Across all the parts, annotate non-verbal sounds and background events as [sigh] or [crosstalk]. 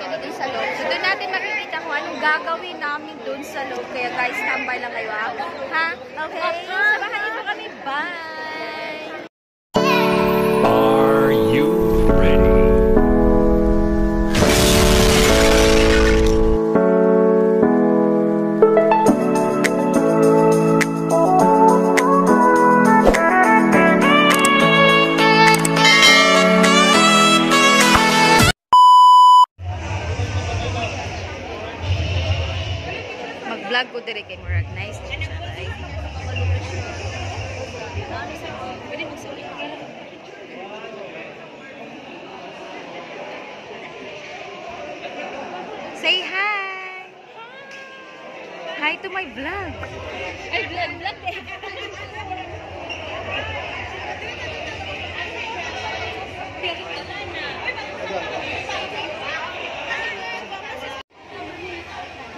kami dun sa loob. So doon natin makikita kung anong gagawin namin dun sa loob. Kaya guys, tambay lang kayo ha. Ha? Okay? Samahan niyo kami. Bye! Say hi! Hi to my vlog. Ay, vlog, vlog eh.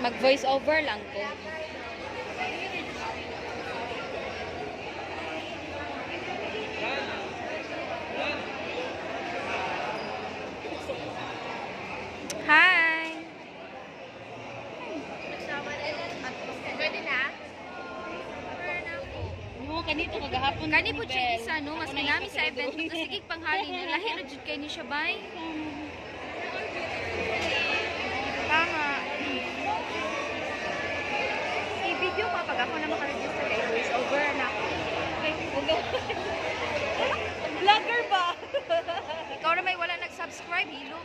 Mag-voice over lang ko. Hi! Pwede na? Oo, kagahapon. Kani po siya isa, no? Mas minami sa event. Ito sige panghali niyo. Lahi na jud kay ni siya, bay. Tama. I-video pa pag ako na makaregister kay voice over na ako. [laughs] Vlogger ba? Ikaw na may wala nag-subscribe, hilo.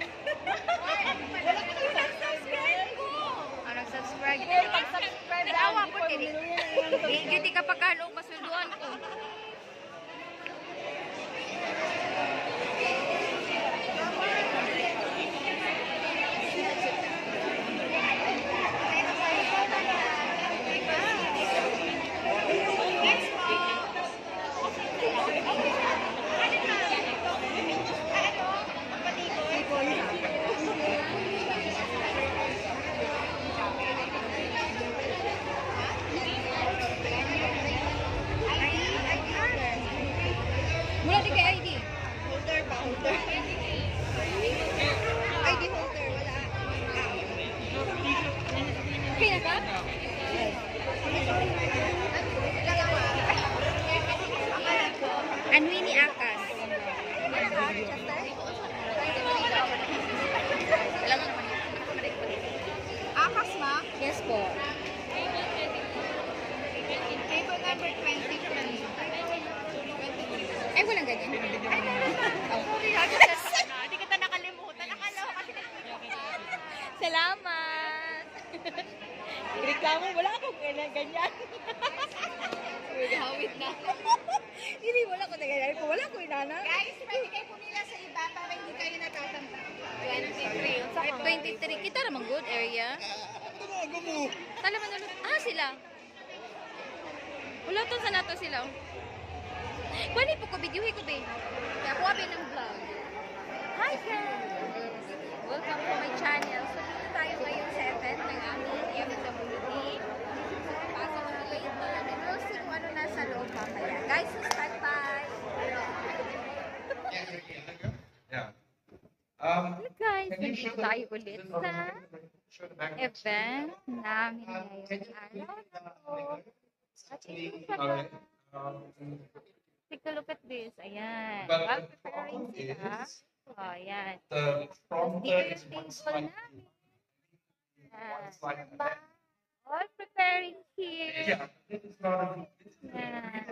wala ka nag-subscribe ko. Nag-subscribe ka? Pagkalong masulduan ko. Mula di kay ID. Holder pa, holder. ID holder, wala. Okay na ka? Akas. Alam mo naman. Akas ma, Yes po. table number 23. Ay, walang ganyan. Hindi kita nakalimutan. Akala ko kasi Salamat! Reklamo, wala akong ganyan. ganyan. Hawit na. Hindi, wala ko na ganyan. Kung wala ko inana. Guys, pwede kayo pumila sa iba para hindi kayo natatanda. 23. Kita naman good area. Talaman ulit. Ah, sila. Wala to sa nato sila. Pwede po ko, videohin ko, be. Kaya ako abe ng vlog. Hi, guys! Welcome to my channel. So, dito tayo ngayon sa event ng aming FWD. Pasok na later. And we'll see kung ano nasa loob mamaya. Guys, stand by. Yeah. Um, guys, nandito tayo ulit sa? Event namin na to. At ito take a look at this. Ayan. While preparing sila. Oh, ayan. dito yung table namin. Ayan. All preparing here. Yeah, Ayan.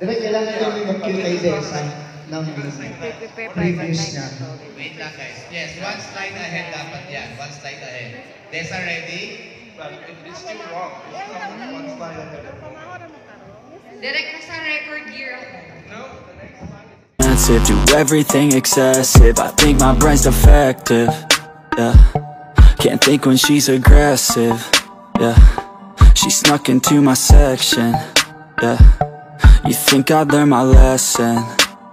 Diba kailangan ko yung mag-cue kay Desa ng Prepare pa reviews niya. Wait lang guys. Yes, one slide ahead dapat yan. One slide ahead. Desa ready? it, it's still wrong. One slide ahead. Direct na sa record year ako. No, the next slide is do everything excessive. I think my brain's defective. Yeah, can't think when she's aggressive. Yeah, she snuck into my section. Yeah, you think I'd learn my lesson.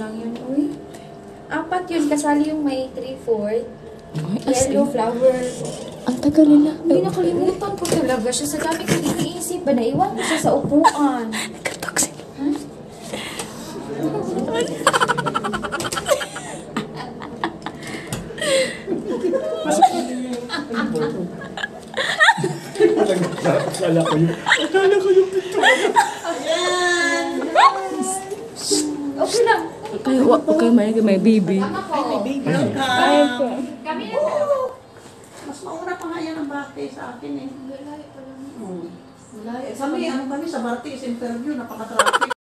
lang yun. Uy. Apat yun. Kasali yung may 3-4. Ay, as Yellow flower. ang tagal nila. Hindi nakalimutan ko talaga siya. Sa dami kong iniisip ba, naiwan ko siya sa upuan. [laughs] Nagka-toxic. Okay lang. Kaya wak pa kayo may, may baby. Tama ko. Kami na Mas mauna pa nga yan ang bate sa akin eh. Hmm. Wala eh. Kami, ano kami sa Bartis interview, napaka-traffic.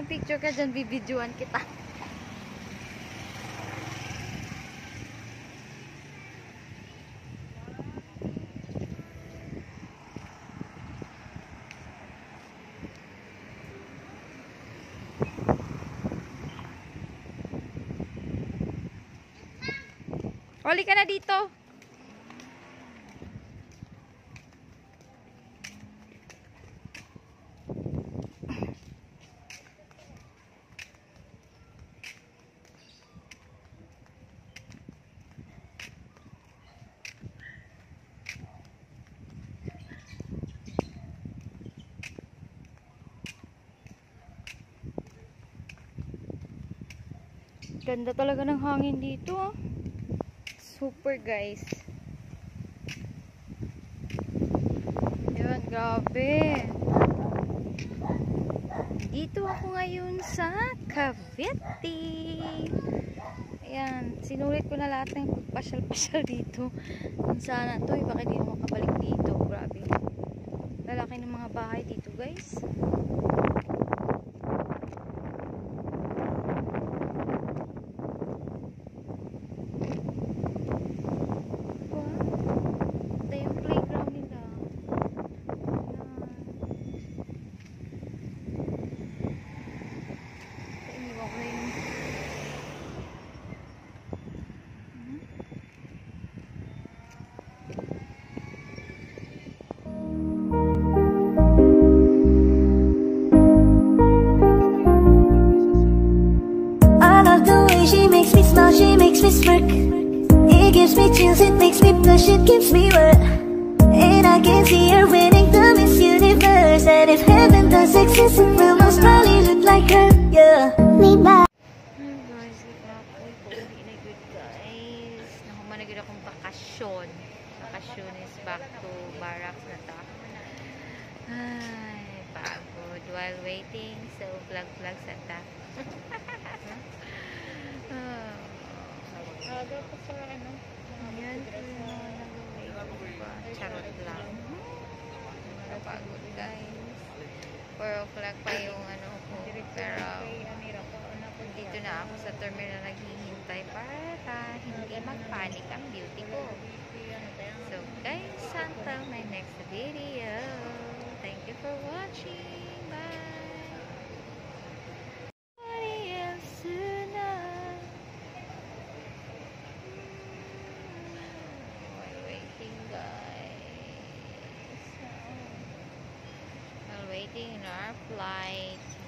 May picture ka dyan, bibidyoan kita. Oli ka na dito. Ganda talaga ng hangin dito. ah. Super guys. Yun, grabe. Dito ako ngayon sa Cavite. Ayan, sinulit ko na lahat ng pagpasyal-pasyal dito. Sana to, eh, baka di ako makabalik dito. Grabe. Lalaki ng mga bahay dito, guys. Makes me smile, she makes me smirk. It gives me chills, it makes me blush, it gives me wet. And I can see her winning the Miss Universe. And if heaven does exist, it will most probably look like her. Yeah, me back. Ay, guys, good na po. Pauwi na good, guys. Nakuha na good akong bakasyon. Bakasyon is back to barracks na ta. Ay, pagod. While waiting, so vlog-vlog sa ta. [laughs] Ah. Aga pa sa ano. Ayan, ito yung mga? Charot lang. Napagod, guys. 4 o'clock pa yung ano ko. Pero, dito na ako sa terminal naghihintay para hindi magpanik ang beauty ko. So, guys, until my next video. Thank you for watching. Bye! In our flight.